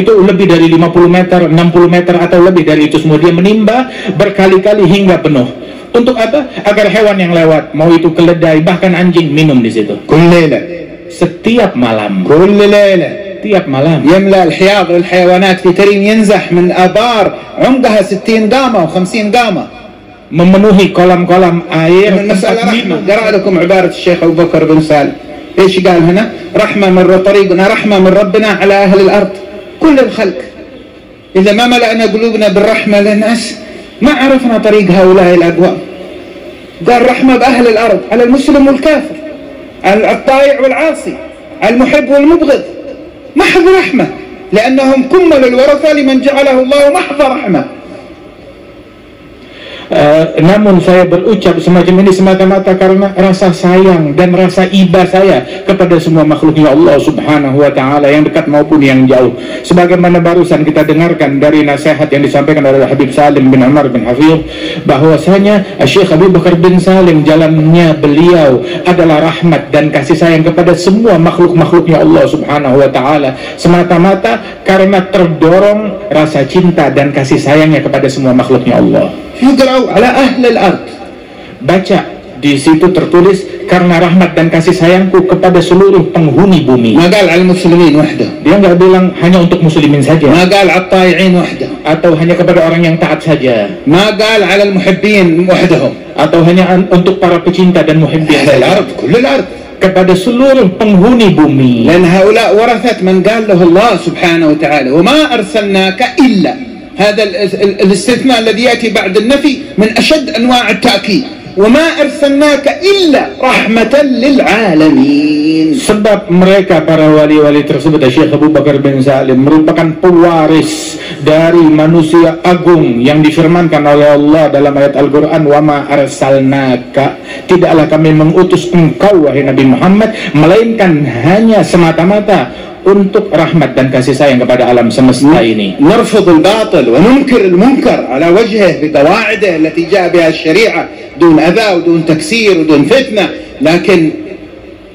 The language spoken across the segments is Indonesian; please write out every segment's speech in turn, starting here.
itu lebih dari 50 meter, 60 meter atau lebih dari itu semua dia menimba berkali-kali hingga penuh. Untuk apa? Agar hewan yang lewat, mau itu keledai bahkan anjing minum di situ. كل ليلة Setiap malam, كل ليلة setiap malam. يملأ الحياض للحيوانات في تريم ينزح من آبار عمقها 60 قامة و50 قامة memenuhi kolam-kolam air من مسألة tempat رحمة minum. قرأ لكم عبارة الشيخ أبو بكر بن سالم ايش قال هنا رحمة من طريقنا رحمة من ربنا على أهل الأرض كل الخلق. إذا ما ملأنا قلوبنا بالرحمة للناس ما عرفنا طريق هؤلاء الأقوام. قال رحمة بأهل الأرض على المسلم والكافر على الطائع والعاصي على المحب والمبغض. محض رحمة لأنهم كمل الورثة لمن جعله الله محض رحمة. Eh, namun saya berucap semacam ini semata-mata karena rasa sayang dan rasa iba saya kepada semua makhluknya Allah subhanahu wa ta'ala yang dekat maupun yang jauh. Sebagaimana barusan kita dengarkan dari nasihat yang disampaikan oleh Habib Salim bin Umar bin Hafidh bahwasanya Syekh Abu Bakar bin Salim jalannya beliau adalah rahmat dan kasih sayang kepada semua makhluk-makhluknya Allah subhanahu wa ta'ala. Semata-mata karena terdorong rasa cinta dan kasih sayangnya kepada semua makhluknya Allah Hidrau ala ahlil ard. Baca di situ tertulis karena rahmat dan kasih sayangku kepada seluruh penghuni bumi. Magal al muslimin wahda. Dia enggak bilang hanya untuk muslimin saja. Magal al tai'in wahda. Atau hanya kepada orang yang taat saja. Magal al muhibbin wahdahum. Atau hanya untuk para pecinta dan muhibbin. Al ard, kullul ard. Kepada seluruh penghuni bumi. Dan haula warafat man qala Allah subhanahu wa ta'ala, "Wa ma arsalnaka illa" هذا ال- ال- الاستثناء الذي يأتي بعد النفي من أشد أنواع التأكيد وما أرسلناك إلا رحمة للعالمين sebab mereka para wali-wali tersebut Syekh Abu Bakar bin Salim merupakan pewaris dari manusia agung yang difirmankan oleh Allah dalam ayat Al-Quran wa ma arsalnaka tidaklah kami mengutus engkau wahai Nabi Muhammad melainkan hanya semata-mata untuk rahmat dan kasih sayang kepada alam semesta ini نرفض الباطل وننكر المنكر على وجهه بقواعده التي جاء بها الشريعة دون أذى ودون تكسير ودون فتنة لكن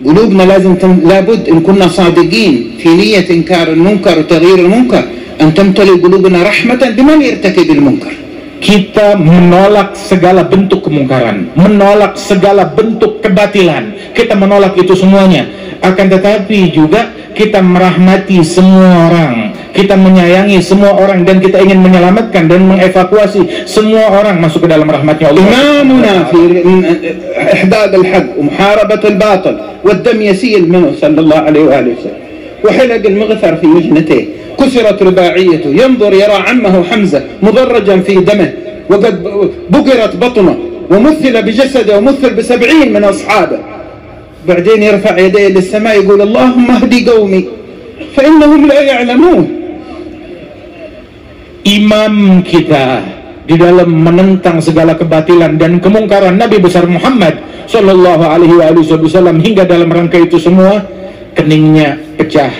قلوبنا لازم تم... لابد إن كنا صادقين في نية إنكار المنكر وتغيير المنكر أن تمتلئ قلوبنا رحمة بمن يرتكب المنكر kita menolak segala bentuk kemungkaran, menolak segala bentuk kebatilan. Kita menolak itu semuanya. Akan tetapi juga kita merahmati semua orang. Kita menyayangi semua orang dan kita ingin menyelamatkan dan mengevakuasi semua orang masuk ke dalam rahmatnya Allah. إمامنا في إحداد الحق ومحاربة الباطل والدم يسيل منه صلى الله عليه وآله وسلم وحلق المغفر في مجنته كسرت رباعيته ينظر يرى عمه حمزة مضرجا في دمه وقد بقرت بطنه ومثل بجسده ومثل بسبعين من أصحابه بعدين يرفع يديه للسماء يقول اللهم اهدي قومي فإنهم لا يعلمون imam kita di dalam menentang segala kebatilan dan kemungkaran Nabi besar Muhammad Shallallahu Alaihi Wasallam hingga dalam rangka itu semua keningnya pecah,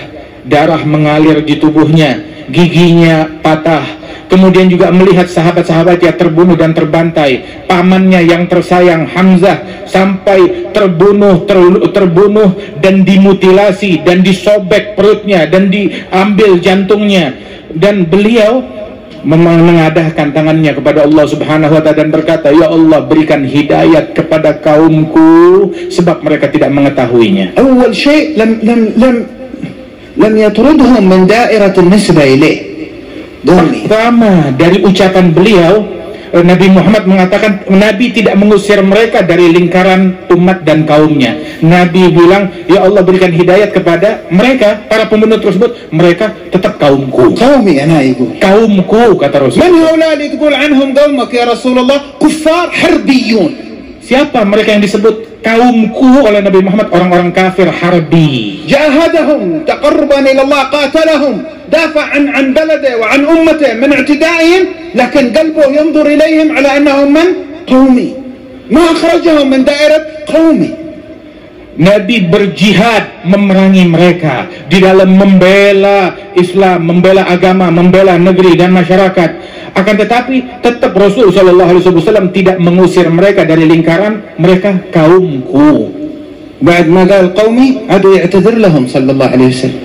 darah mengalir di tubuhnya, giginya patah, kemudian juga melihat sahabat-sahabat yang terbunuh dan terbantai, pamannya yang tersayang Hamzah sampai terbunuh ter, terbunuh dan dimutilasi dan disobek perutnya dan diambil jantungnya dan beliau mengadahkan tangannya kepada Allah Subhanahu wa taala dan berkata, "Ya Allah, berikan hidayat kepada kaumku sebab mereka tidak mengetahuinya." Awal syait lam lam lam lam yatrudhum min da'iratin nisbah ilaih. Pertama dari ucapan beliau eh, Nabi Muhammad mengatakan Nabi tidak mengusir mereka dari lingkaran umat dan kaumnya. Nabi bilang, "Ya Allah berikan hidayat kepada mereka para pembunuh tersebut, mereka tetap kaumku." kaum ana ibu. Kaumku kata Rasulullah Man ya Rasulullah? Kuffar harbiyun. Siapa mereka yang disebut kaumku oleh Nabi Muhammad orang-orang kafir harbi? Jahadahum taqarruban ila Allah qatalahum دافع عن عن بلده وعن أمته من اعتدائهم لكن قلبه ينظر إليهم على أنهم من قومي ما أخرجهم من دائرة قومي Nabi berjihad memerangi mereka di dalam membela Islam, membela agama, membela negeri dan masyarakat. Akan tetapi tetap Rasul Shallallahu Alaihi Wasallam tidak mengusir mereka dari lingkaran mereka kaumku. بعد ما قال قومي عاد يعتذر لهم صلى الله عليه وسلم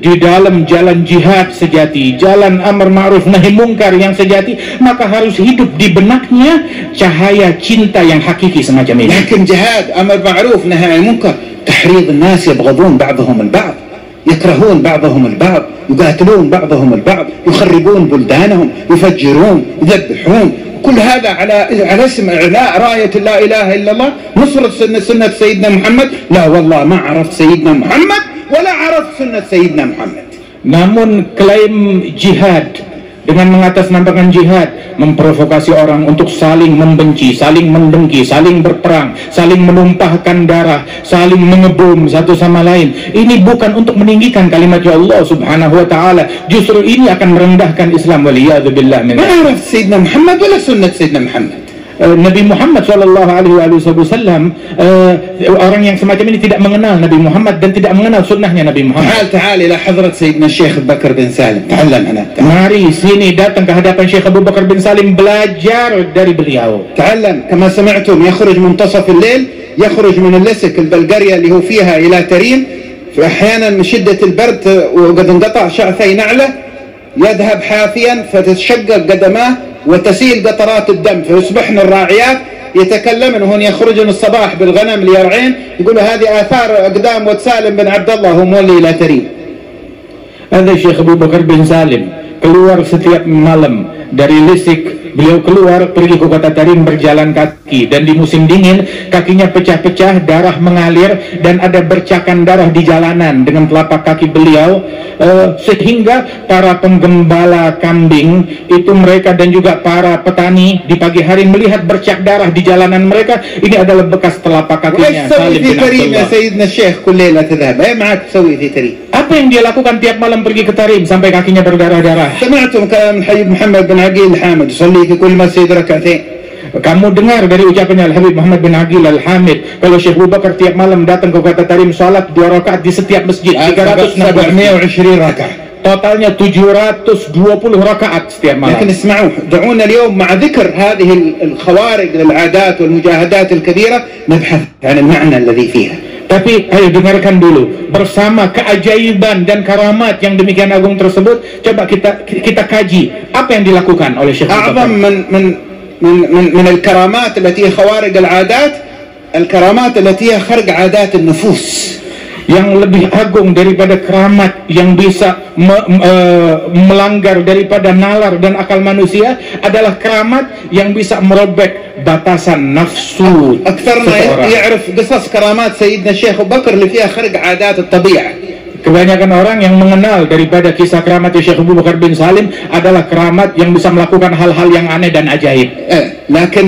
di dalam jalan jihad sejati, jalan amar ma'ruf nahi mungkar yang sejati, maka harus hidup di benaknya cahaya cinta yang hakiki semacam ini. لكن جهاد أمر معروف نهي عن المنكر تحريض الناس يبغضون بعضهم البعض يكرهون بعضهم البعض يقاتلون البعض يخربون بلدانهم يفجرون يذبحون كل هذا على على اسم اعلاء رايه لا اله الا الله نصره سنه سنه سيدنا محمد لا والله ما عرفت سيدنا محمد wala araf sunnat Sayyidina Muhammad namun klaim jihad dengan mengatasnamakan jihad memprovokasi orang untuk saling membenci, saling mendengki, saling berperang, saling menumpahkan darah, saling mengebom satu sama lain. Ini bukan untuk meninggikan kalimat ya Allah Subhanahu wa taala, justru ini akan merendahkan Islam waliyadzubillah min. Ma'ruf Sayyidina Muhammad wala sunnah Sayyidina Muhammad. Nabi Muhammad Shallallahu Alaihi Wasallam eh, orang yang semacam ini tidak mengenal Nabi Muhammad dan tidak mengenal sunnahnya Nabi Muhammad. تعال تعال إلى حضره سيدنا الشيخ بكر بن سالم تعلم هنا تعال. Mari sini datang ke hadapan Syekh Abu Bakar bin Salim belajar dari beliau. تعلم كما سمعتم يخرج منتصف الليل يخرج من اللسك البلغاريا اللي هو فيها إلى ترين فأحيانا من شدة البرد وقد انقطع شعثي نعله يذهب حافيا فتتشقق قدماه وتسيل قطرات الدم فيصبحن الراعيات يتكلمن وهن يخرجن الصباح بالغنم ليرعين يقولوا هذه آثار أقدام وتسالم بن عبد الله هو مولي إلى ترين. Ada Syekh Abu Bakar bin Salim keluar setiap malam dari Lisik beliau keluar pergi ke kota Tarim berjalan kaki dan di musim dingin kakinya pecah-pecah darah mengalir dan ada bercakan darah di jalanan dengan telapak kaki beliau eh, sehingga para penggembala kambing itu mereka dan juga para petani di pagi hari melihat bercak darah di jalanan mereka ini adalah bekas telapak وإيش kakinya تسوي Salim في bin تريم يا Abdullah سيدنا الشيخ كل ليلة تذهب إيه معك تسوي في تريم apa yang dia lakukan tiap malam pergi ke Tarim sampai kakinya berdarah-darah سمعتم كلام الحبيب محمد بن عقيل الحامد يصلي في كل مسجد ركعتين Kamu dengar dari ucapannya Al Habib Muhammad bin Agil Al Hamid kalau Syekh Abu Bakar tiap malam datang ke kota Tarim salat dua rakaat di setiap masjid 360 720 ركعة totalnya 720 rakaat setiap لكن malam اسمعوا دعونا اليوم مع ذكر هذه الخوارق للعادات والمجاهدات الكبيرة نبحث عن المعنى الذي فيها Tapi ayo dengarkan dulu. Bersama keajaiban dan karamat yang demikian agung tersebut coba kita kita kaji apa yang dilakukan oleh Syekh Al-A'zam min min min min, min al-karamat allati khawarij al-'adat. Al-karamat allati kharij 'adat an-nufus هي خرق عادات النفوس yang lebih agung daripada keramat yang bisa me- m- eh, melanggar daripada nalar dan akal manusia adalah keramat yang bisa merobek batasan nafsu أكثرنا seseorang. يعرف قصص كرامات سيدنا الشيخ أبو بكر اللي فيها خرق عادات الطبيعة Kebanyakan orang yang mengenal daripada kisah keramat Syekh Abu Bakar bin Salim adalah keramat yang bisa melakukan hal-hal yang aneh dan ajaib. إيه، لكن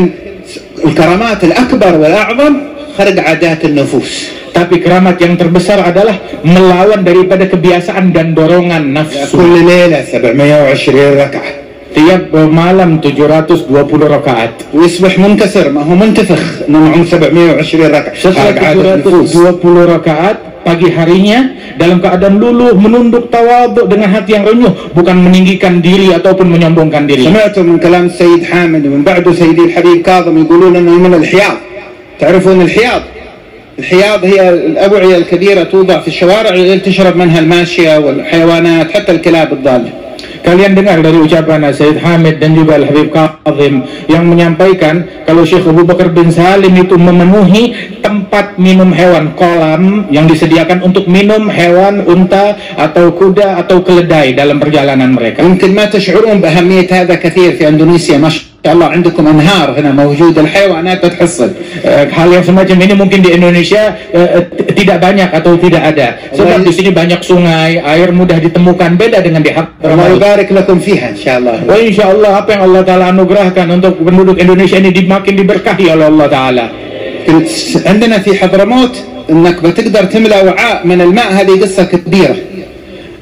الكرامات الأكبر والأعظم خرق عادات النفوس Tapi keramat yang terbesar adalah melawan daripada kebiasaan dan dorongan nafsu. كل ليلة 720 ركعة Tiap malam 720 rakaat. ويصبح منكسر ما هو منتفخ انه معهم 720 ركعة Setelah خارق عادة النفوس 720 rakaat pagi harinya dalam keadaan luluh menunduk tawaduk dengan hati yang renyuh bukan meninggikan diri ataupun menyombongkan diri. سمعتم من كلام السيد حامد ومن بعده سيدي الحبيب كاظم يقولون انه من الحياض تعرفون الحياض الحياض هي الأوعية الكبيرة توضع في الشوارع اللي تشرب منها الماشية والحيوانات حتى الكلاب الضالة Kalian dengar dari ucapan Sayyid Hamid dan juga Al Habib Kazim yang menyampaikan kalau Syekh Abu Bakar bin Salim itu memenuhi tempat minum hewan kolam yang disediakan untuk minum hewan unta atau kuda atau keledai dalam perjalanan mereka. يمكن ما تشعرون بأهمية هذا كثير في أندونيسيا ما شاء الله عندكم أنهار هنا موجودة الحيوانات تتحصل Eh, hal yang semacam ini mungkin di Indonesia eh, t- tidak banyak atau tidak ada. Sebab di sini banyak sungai, air mudah ditemukan, beda dengan di الله Hadramaut. يبارك لكم فيها إن شاء الله Wah insya Allah apa yang Allah Ta'ala anugerahkan untuk penduduk Indonesia ini dimakin diberkahi oleh Allah Ta'ala. عندنا في حضرموت انك بتقدر تملى وعاء من الماء هذه قصة كبيرة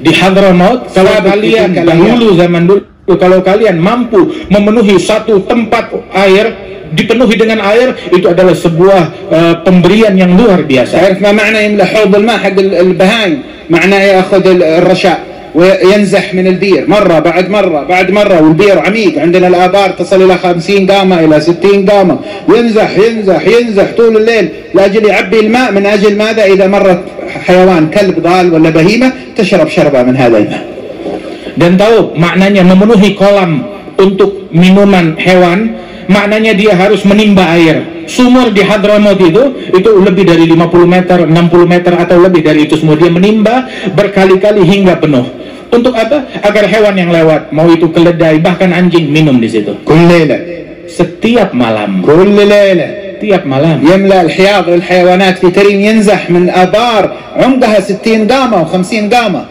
Di Hadramaut, kalau Sahabat kalian ketika dahulu zaman dulu kalau kalian mampu memenuhi satu tempat air dipenuhi dengan air itu adalah sebuah uh, pemberian yang luar biasa. ما معنى يملأ حوض الماء حق البهايم معناه ياخذ الرشاء وينزح من البير مرة بعد مرة بعد مرة والبير عميق عندنا الآبار تصل إلى 50 قامة إلى 60 قامة ينزح ينزح ينزح طول الليل لأجل يعبي الماء من أجل ماذا إذا مرت حيوان كلب ضال ولا بهيمة تشرب شربة من هذا الماء dan tahu maknanya memenuhi kolam untuk minuman hewan maknanya dia harus menimba air sumur di Hadramaut itu itu lebih dari 50 meter 60 meter atau lebih dari itu semua dia menimba berkali-kali hingga penuh untuk apa agar hewan yang lewat mau itu keledai bahkan anjing minum di situ كل ليلة setiap malam كل ليلة setiap malam يملأ الحياض للحيوانات في تريم ينزح من آبار عمقها 60 قامة و50 قامة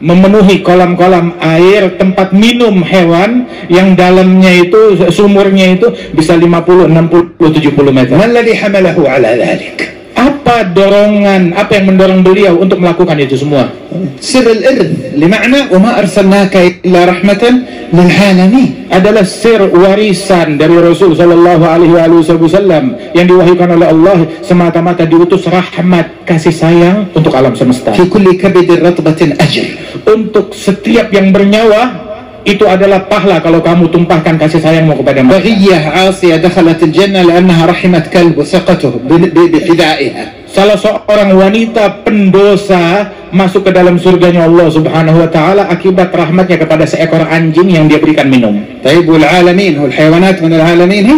memenuhi kolam-kolam air tempat minum hewan yang dalamnya itu sumurnya itu bisa 50, 60, 70 meter. Maladhi hamalahu ala dhalik apa dorongan apa yang mendorong beliau untuk melakukan itu semua? Sir al-irth limakna wa ma arsalnaka illa rahmatan lil alamin. Adalah sir warisan dari Rasul sallallahu alaihi wasallam yang diwahyukan oleh Allah semata-mata diutus rahmat kasih sayang untuk alam semesta. Fi kulli kabidin ratbatin ajr. Untuk setiap yang bernyawa itu adalah pahala kalau kamu tumpahkan kasih sayangmu kepada mereka. بغية عاصية دخلت الجنة لأنها رحمت كلب وسقته ب- ب- بحذائها Salah seorang wanita pendosa masuk ke dalam surganya Allah Subhanahu wa taala akibat rahmatnya kepada seekor anjing yang dia berikan minum. طيب والعالمين هو الحيوانات من العالمين هي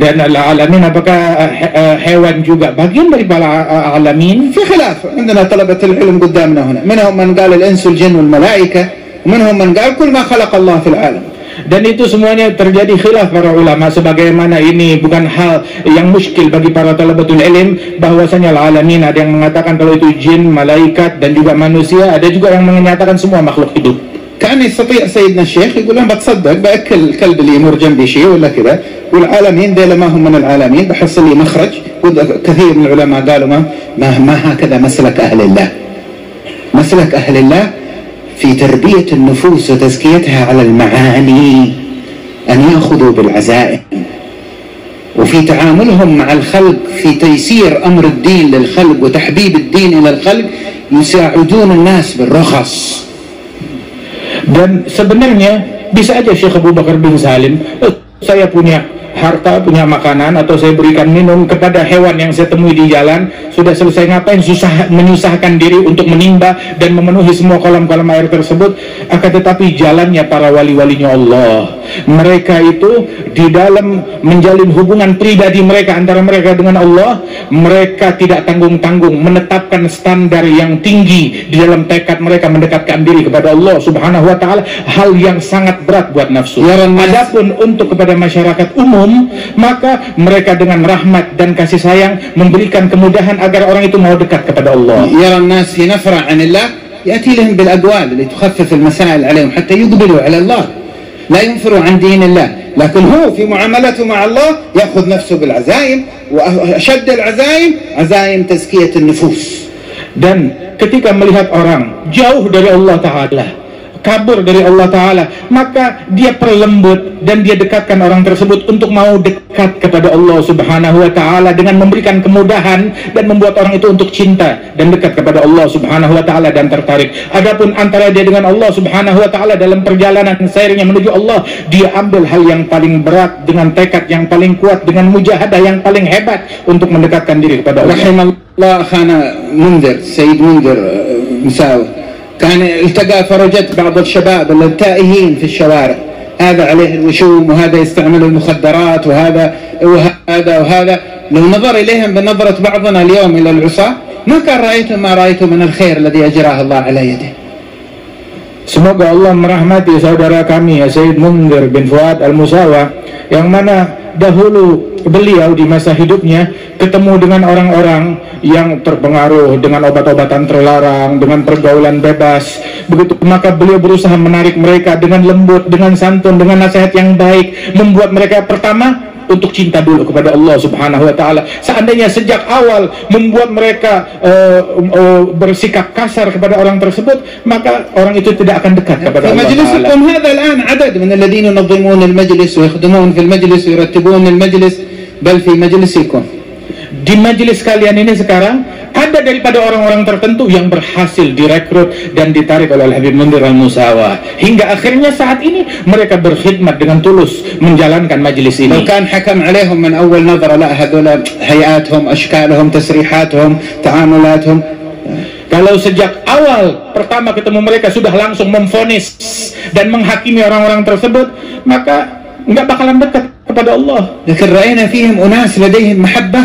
Dan alamin apakah eh, he- eh, hewan juga bagian dari para eh, alamin? في خلاف عندنا طلبة العلم قدامنا هنا منهم من قال الإنس والجن والملائكة ومنهم من قال كل ما خلق الله في العالم Dan itu semuanya terjadi khilaf para ulama sebagaimana ini bukan hal yang muskil bagi para talabatul ilm bahwasanya alamin ada yang mengatakan kalau itu jin, malaikat dan juga manusia, ada juga yang menyatakan semua makhluk hidup. كان يستطيع سيدنا الشيخ يقول انا بتصدق باكل الكلب اللي يمر جنبي شيء ولا كذا والعالمين ذيلا ما هم من العالمين بحصل لي مخرج كثير من العلماء قالوا ما ما, ما هكذا مسلك اهل الله مسلك اهل الله في تربية النفوس وتزكيتها على المعاني أن يأخذوا بالعزائم. وفي تعاملهم مع الخلق في تيسير أمر الدين للخلق وتحبيب الدين إلى الخلق يساعدون الناس بالرخص. Dan sebenarnya bisa aja Syekh Abu Bakar bin Salim, "Eh, saya punya harta, punya makanan atau saya berikan minum kepada hewan yang saya temui di jalan, sudah selesai ngapain susah menyusahkan diri untuk menimba dan memenuhi semua kolam-kolam air tersebut, akan tetapi jalannya para wali-walinya Allah. Mereka itu di dalam menjalin hubungan pribadi mereka antara mereka dengan Allah, mereka tidak tanggung-tanggung menetapkan standar yang tinggi di dalam tekad mereka mendekatkan diri kepada Allah Subhanahu wa taala, hal yang sangat berat buat nafsu. Ya. Adapun untuk kepada masyarakat umum, maka mereka dengan rahmat dan kasih sayang memberikan kemudahan agar orang itu mau dekat kepada Allah. يرى الناس في نفرة عن الله يأتي لهم بالأقوال اللي تخفف المسائل عليهم حتى يقبلوا على الله لا ينفروا عن دين الله لكن هو في معاملته مع الله يأخذ نفسه بالعزائم وأشد العزائم عزائم تزكية النفوس Dan ketika melihat orang jauh dari Allah Ta'ala, kabur dari Allah Ta'ala maka dia perlembut dan dia dekatkan orang tersebut untuk mau dekat kepada Allah Subhanahu Wa Ta'ala dengan memberikan kemudahan dan membuat orang itu untuk cinta dan dekat kepada Allah Subhanahu Wa Ta'ala dan tertarik. Adapun antara dia dengan Allah Subhanahu Wa Ta'ala dalam perjalanan seiringnya menuju Allah dia ambil hal yang paling berat dengan tekad yang paling kuat dengan mujahadah yang paling hebat untuk mendekatkan diri kepada Allah. Rahimallah khana mundir Sayyid mundir eh, misal. كان التقى فرجت بعض الشباب التائهين في الشوارع. هذا عليه الوشوم وهذا يستعمل المخدرات وهذا وهذا وهذا. لو نظر إليهم بنظرة بعضنا اليوم إلى العصاة ما كان رأيتم ما رأيتم من الخير الذي أجراه الله على يده. Semoga Allah merahmati saudara kami ya Sayyid Mundir bin Fuad Al-Musawa yang mana dahulu beliau di masa hidupnya ketemu dengan orang-orang yang terpengaruh dengan obat-obatan terlarang, dengan pergaulan bebas. Begitu maka beliau berusaha menarik mereka dengan lembut, dengan santun, dengan nasihat yang baik, membuat mereka pertama untuk cinta dulu kepada Allah Subhanahu wa taala. Seandainya sejak awal membuat mereka uh, uh, bersikap kasar kepada orang tersebut, maka orang itu tidak akan dekat kepada Allah Taala. مجلسكم هذا الآن عدد من الذين ينظمون المجلس ويخدمون في المجلس ويرتبون المجلس bal fi majlisikum. Di majelis kalian ini sekarang ada daripada orang-orang tertentu yang berhasil direkrut dan ditarik oleh Habib Mundir al-Musawa hingga akhirnya saat ini mereka berkhidmat dengan tulus menjalankan majelis ini. Bukan hakam alaihum min awal nazar la hadula hayatuhum ashkaluhum tasrihatuhum ta'amulatuhum kalau sejak awal pertama ketemu mereka sudah langsung memfonis dan menghakimi orang-orang tersebut maka nggak bakalan dekat. Kepada Allah. لكن رأينا فيهم أناس لديهم محبة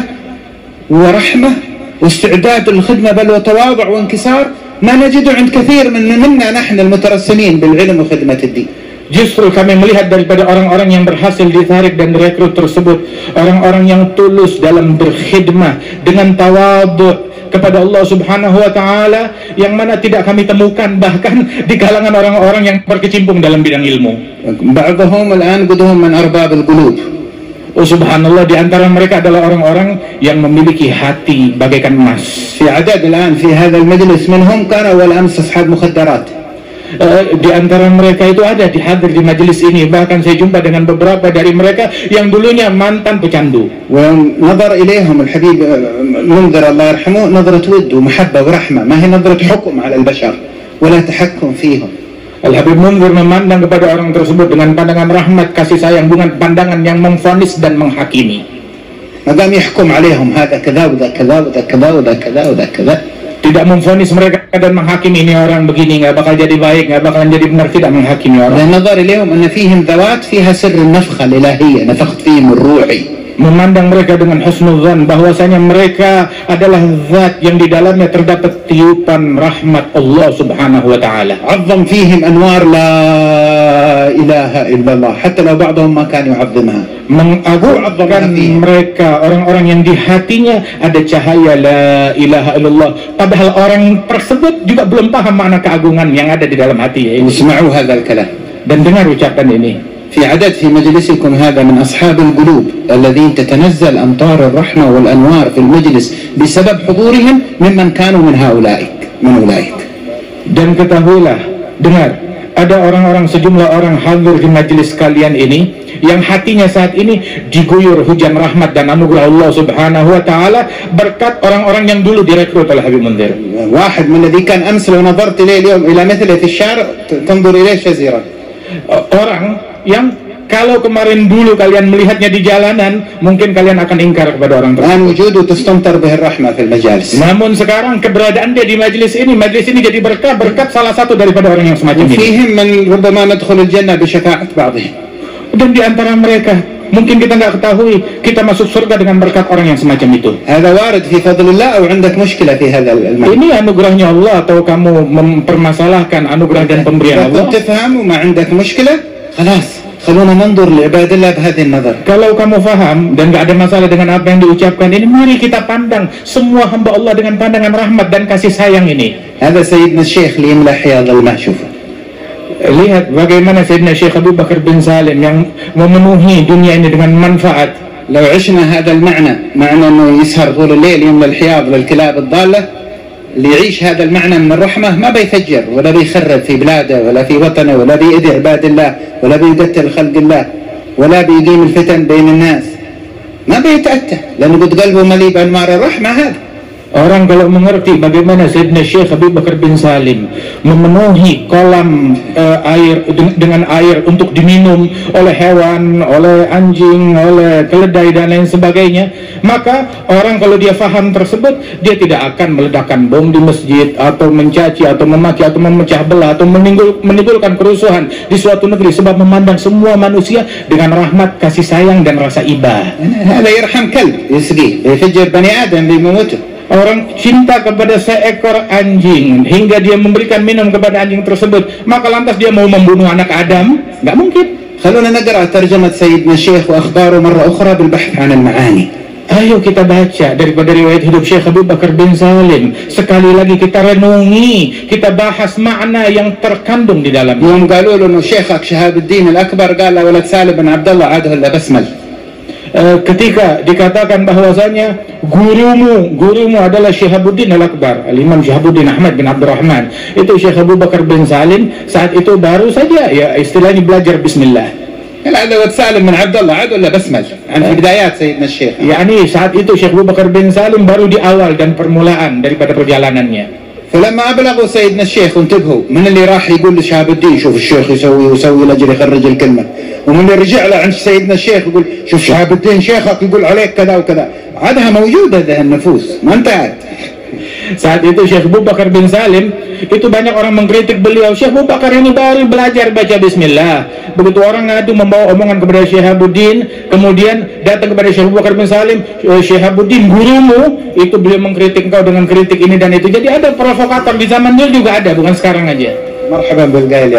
ورحمة واستعداد للخدمة بل وتواضع وانكسار ما نجده عند كثير من منا نحن المترسمين بالعلم وخدمة الدين Justru kami melihat daripada orang-orang yang berhasil ditarik dan direkrut tersebut, orang-orang yang tulus dalam berkhidmah dengan tawadhu kepada Allah Subhanahu wa taala yang mana tidak kami temukan bahkan di kalangan orang-orang yang berkecimpung dalam bidang ilmu. Ba'dhum al-an buduhum man arbab al-qulub. Oh subhanallah di antara mereka adalah orang-orang yang memiliki hati bagaikan emas. Ya ada al-an fi hadha majlis minhum kana wal amsa ashab mukhaddarat. Eh, di antara mereka itu ada di hadir di majelis ini bahkan saya jumpa dengan beberapa dari mereka yang dulunya mantan pecandu ونظر إليهم الحبيب منذر الله يرحمه نظرة ود ومحبة ورحمة ما هي نظرة حكم على البشر ولا تحكم فيهم Al Habib Munzir memandang kepada orang tersebut dengan pandangan rahmat kasih sayang bukan pandangan yang memfonis dan menghakimi ما قام يحكم عليهم هذا كذا وذا كذا وذا كذا وذا كذا وذا كذا tidak memfonis mereka dan menghakimi ini orang begini nggak bakal jadi baik nggak bakalan jadi benar tidak menghakimi orang لأن نظر إليهم أن فيهم ذوات فيها سر النفخة الإلهية نفخت فيهم الروحي memandang mereka dengan husnuzan bahwasanya mereka adalah zat yang di dalamnya terdapat tiupan rahmat Allah Subhanahu wa taala. Azzam fihim anwar la ilaha illallah hatta la ba'dhum ma kan yu'azzimha. Mengagungkan mereka orang-orang yang di hatinya ada cahaya la ilaha illallah padahal orang tersebut juga belum paham makna keagungan yang ada di dalam hati ya. Isma'u hadzal kalam. Dan dengar ucapan ini. في عدد في مجلسكم هذا من أصحاب القلوب الذين تتنزل أمطار الرحمة والأنوار في المجلس بسبب حضورهم ممن كانوا من هؤلاء من أولئك Dan ketahuilah, dengar, ada orang-orang sejumlah orang hadir di majelis kalian ini yang hatinya saat ini diguyur hujan rahmat dan anugerah Allah Subhanahu wa taala berkat orang-orang yang dulu direkrut oleh Habib Mundir. واحد من الذي كان أمس لو نظرت إليه اليوم إلى مثله في الشارع ت- تنظر إليه شزيرا Orang yang kalau kemarin dulu kalian melihatnya di jalanan, mungkin kalian akan ingkar kepada orang tersebut. Namun sekarang keberadaan dia di majlis ini, majlis ini jadi berkah. berkat salah satu daripada orang yang semacam ini. Dan di antara mereka mungkin kita nggak ketahui kita masuk surga dengan berkat orang yang semacam itu. Ini anugerahnya Allah atau kamu mempermasalahkan anugerah dan pemberian Allah. كنت تفهم وما عندك مشكلة خلاص خلونا ننظر لعباد الله بهذه النظر Kalau kamu faham dan nggak ada masalah dengan apa yang diucapkan ini, mari kita pandang semua hamba Allah dengan pandangan rahmat dan kasih sayang ini. هذا سيدنا الشيخ اللي يملى حياض الماء شوفه Lihat bagaimana Sayyidina Syekh Abu Bakar bin Salim yang memenuhi dunia ini dengan manfaat. لو عشنا هذا المعنى معنى انه يسهر طول الليل يملى الحياض للكلاب الضالة اللي يعيش هذا المعنى من الرحمة ما بيفجر ولا بيخرب في بلاده ولا في وطنه ولا بيأذي عباد الله ولا بيقتل خلق الله ولا بيقيم الفتن بين الناس. ما بيتأتى لأنه قد قلبه مليء بأنوار الرحمة هذا Orang kalau mengerti bagaimana Sayyidina Syekh Habib Bakar bin Salim memenuhi kolam uh, air dengan air untuk diminum oleh hewan, oleh anjing, oleh keledai dan lain sebagainya, maka orang kalau dia faham tersebut, dia tidak akan meledakkan bom di masjid atau mencaci atau memaki atau memecah belah atau menimbulkan kerusuhan di suatu negeri sebab memandang semua manusia dengan rahmat, kasih sayang dan rasa iba. Hada yarham kalb, yusri, bani adam bimutu Orang cinta kepada seekor anjing hingga dia memberikan minum kepada anjing tersebut, maka lantas dia mau membunuh anak Adam? Nggak mungkin. خلونا نقرأ ترجمة سيدنا الشيخ وأخباره مرة أخرى بالبحث عن المعاني Ayo kita baca daripada riwayat hidup Syekh Abu Bakar bin Salim. Sekali lagi kita renungi, kita bahas makna yang terkandung di dalamnya. يوم قالوا له انه شيخك شهاب الدين الاكبر قال له ولد سالم بن عبد الله عاده الا بسمل eh, ketika dikatakan bahwasanya gurumu gurumu adalah Syihabuddin Al-Akbar Al-Imam Syihabuddin Ahmad bin Abdurrahman itu Syekh Abu Bakar bin Salim saat itu baru saja ya istilahnya belajar bismillah هذا ولد سالم من عبد الله عاد ولا بسمل عن في بدايات سيدنا الشيخ yakni saat itu Syekh Abu Bakar bin Salim baru di awal dan permulaan daripada perjalanannya فلما أبلغوا سيدنا الشيخ انتبهوا من اللي راح يقول لشهاب الدين شوف الشيخ يسوي ويسوي لأجل يخرج الكلمة. ومن اللي رجع له عند سيدنا الشيخ يقول شوف شهاب الدين شيخك يقول عليك كذا وكذا. عادها موجودة ذا النفوس ما انتهت. Saat itu Syekh Abu Bakar bin Salim itu banyak orang mengkritik beliau. Syekh Abu Bakar ini baru belajar baca bismillah. Begitu orang ngadu membawa omongan kepada Syekh Budin kemudian datang kepada Syekh Abu Bakar bin Salim, oh, Syekh Budin gurumu itu beliau mengkritik kau dengan kritik ini dan itu. Jadi ada provokator di zaman dulu juga ada, bukan sekarang aja. Marhaban bil gaili